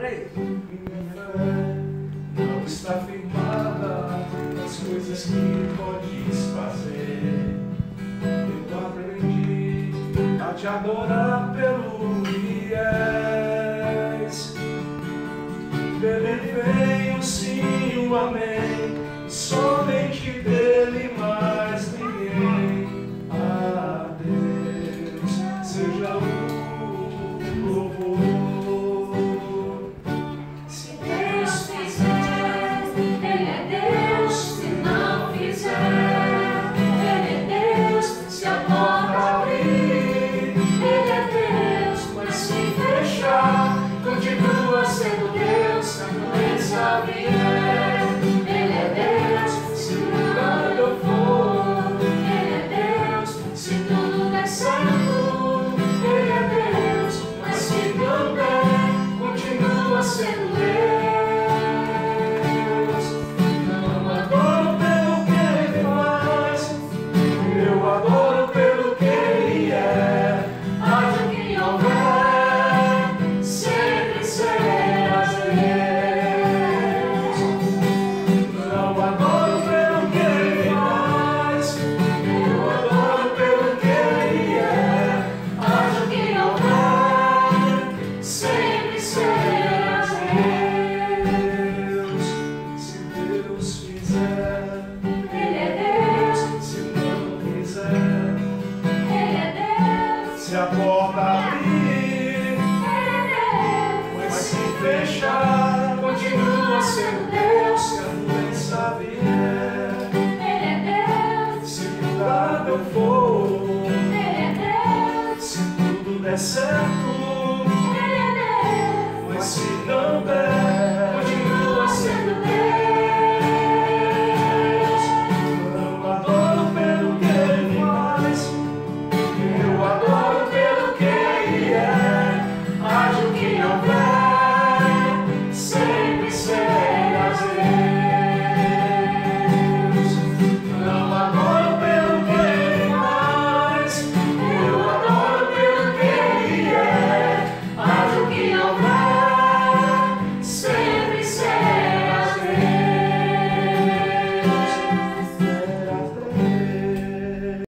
Peraí. Minha fé não está firmada nas coisas que podes fazer. Eu aprendi a te adorar pelo que és. Bebê veio sim o amém. Só a porta abrir, mas se fechar, continua sendo Deus se a doença vier. Ele é Deus. Se mudar meu for, Ele é Deus. Se tudo der certo.